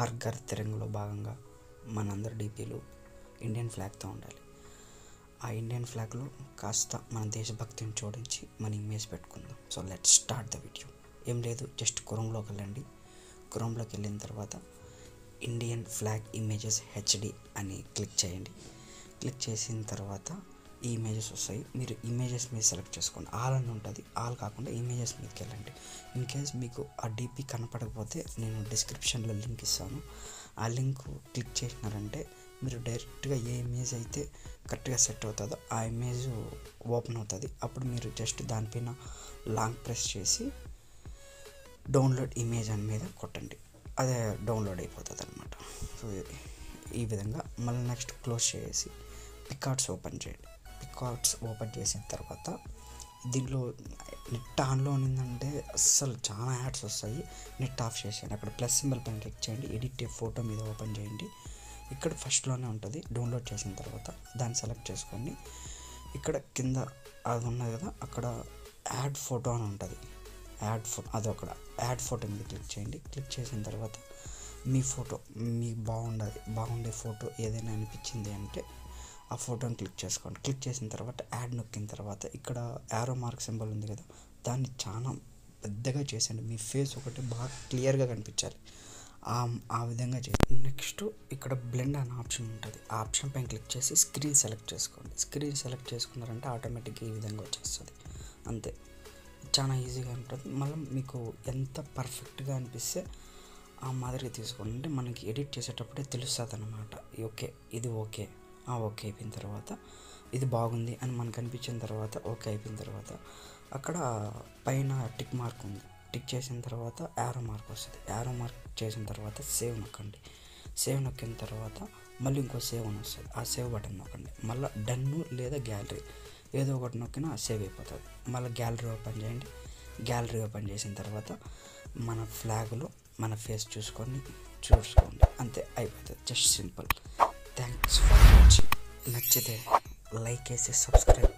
హర్ ఘర్ తిరంగలో భాగంగా మనందరి డీపీలు ఇండియన్ ఫ్లాగ్తో ఉండాలి. ఆ ఇండియన్ ఫ్లాగ్లో కాస్త మన దేశభక్తిని జోడించి మన ఇమేజ్ పెట్టుకుందాం. So let start the video. ఏం లేదు జస్ట్ క్రోమ్లోకి వెళ్ళండి. క్రోమ్లోకి వెళ్ళిన తర్వాత ఇండియన్ ఫ్లాగ్ ఇమేజెస్ హెచ్డి అని క్లిక్ చేయండి. క్లిక్ చేసిన తర్వాత ఈ ఇమేజెస్ వస్తాయి. మీరు ఇమేజెస్ మీద సెలెక్ట్ చేసుకోండి. ఆల్ అని ఉంటుంది. ఆల్ కాకుండా ఇమేజెస్ మీదకి వెళ్ళండి. ఇన్ కేస్ మీకు ఆ డిపి కనపడకపోతే నేను డిస్క్రిప్షన్లో లింక్ ఇస్తాను. ఆ లింక్ క్లిక్ చేసినారంటే మీరు డైరెక్ట్గా ఏ ఇమేజ్ అయితే కరెక్ట్గా సెట్ అవుతుందో ఆ ఇమేజ్ ఓపెన్ అవుతుంది. అప్పుడు మీరు జస్ట్ దానిపైన లాంగ్ ప్రెస్ చేసి డౌన్లోడ్ ఇమేజ్ అని మీద కొట్టండి. అదే డౌన్లోడ్ అయిపోతుంది అనమాట సో ఈ విధంగా మళ్ళీ నెక్స్ట్ క్లోజ్ చేసి పికార్డ్స్ ఓపెన్ చేయండి. కార్డ్స్ ఓపెన్ చేసిన తర్వాత దీంట్లో నెట్ ఆన్లో ఉన్నిందంటే అస్సలు చాలా యాడ్స్ వస్తాయి. నెట్ ఆఫ్ చేసేయండి. అక్కడ ప్లస్ సింబల్ పైన క్లిక్ చేయండి. ఎడిట్ ఫోటో మీద ఓపెన్ చేయండి. ఇక్కడ ఫస్ట్లోనే ఉంటుంది. డౌన్లోడ్ చేసిన తర్వాత దాన్ని సెలెక్ట్ చేసుకోండి. ఇక్కడ కింద అది ఉన్నది కదా అక్కడ యాడ్ ఫోటో అని ఉంటుంది. యాడ్ ఫోటో అదొకడ యాడ్ ఫోటో మీద క్లిక్ చేయండి. క్లిక్ చేసిన తర్వాత మీ ఫోటో మీకు బాగుండదు బాగుండే ఫోటో ఏదైనా అనిపించింది అంటే ఆ ఫోటోని క్లిక్ చేసుకోండి. క్లిక్ చేసిన తర్వాత యాడ్ నొక్కిన తర్వాత ఇక్కడ యారో మార్క్ సింబల్ ఉంది కదా దాన్ని చాలా పెద్దగా చేసండి మీ ఫేస్ ఒకటి బాగా క్లియర్గా కనిపించాలి. ఆ విధంగా చేసి నెక్స్ట్ ఇక్కడ బ్లెండ్ అనే ఆప్షన్ ఉంటుంది. ఆ ఆప్షన్ పైన క్లిక్ చేసి స్క్రీన్ సెలెక్ట్ చేసుకోండి. స్క్రీన్ సెలెక్ట్ చేసుకున్నారంటే ఆటోమేటిక్గా ఈ విధంగా వచ్చేస్తుంది. అంతే. చాలా ఈజీగా ఉంటుంది. మళ్ళీ మీకు ఎంత పర్ఫెక్ట్గా అనిపిస్తే ఆ మాదిరిగా తీసుకోండి. అంటే మనకి ఎడిట్ చేసేటప్పుడే తెలుస్తుంది అనమాట ఓకే ఇది ఓకే. ఓకే అయిపోయిన తర్వాత ఇది బాగుంది అని మనకు అనిపించిన తర్వాత ఓకే అయిపోయిన తర్వాత అక్కడ పైన టిక్ మార్క్ ఉంది. టిక్ చేసిన తర్వాత యారో మార్క్ వస్తుంది. యారో మార్క్ చేసిన తర్వాత సేవ్ నొక్కండి. సేవ్ నొక్కిన తర్వాత మళ్ళీ ఇంకో సేవ్ అని వస్తుంది. ఆ సేవ్ బటన్ నొక్కండి. మళ్ళీ డన్ను లేదా గ్యాలరీ ఏదో ఒకటి నొక్కినా సేవ్ అయిపోతుంది. మళ్ళీ గ్యాలరీ ఓపెన్ చేయండి. గ్యాలరీ ఓపెన్ చేసిన తర్వాత మన ఫ్లాగ్లో మన ఫేస్ చూసుకొని చూసుకోండి. అంతే అయిపోతుంది. Just simple. నచ్చితే లైక్ వేసి సబ్స్క్రైబ్